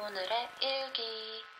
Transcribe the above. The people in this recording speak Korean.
오늘의 일기.